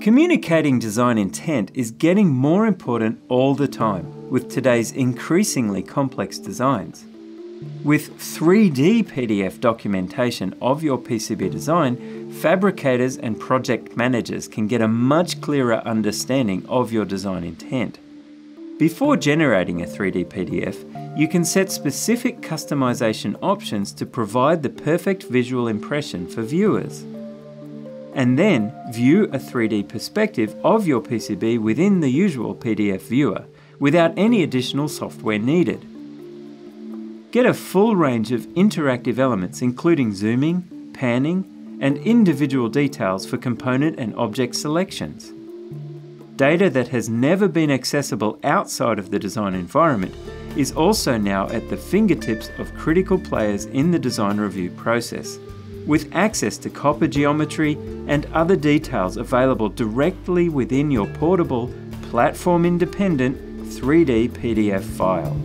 Communicating design intent is getting more important all the time with today's increasingly complex designs. With 3D PDF documentation of your PCB design, fabricators and project managers can get a much clearer understanding of your design intent. Before generating a 3D PDF, you can set specific customization options to provide the perfect visual impression for viewers and then view a 3D perspective of your PCB within the usual PDF viewer without any additional software needed. Get a full range of interactive elements including zooming, panning, and individual details for component and object selections. Data that has never been accessible outside of the design environment is also now at the fingertips of critical players in the design review process with access to copper geometry and other details available directly within your portable, platform independent 3D PDF file.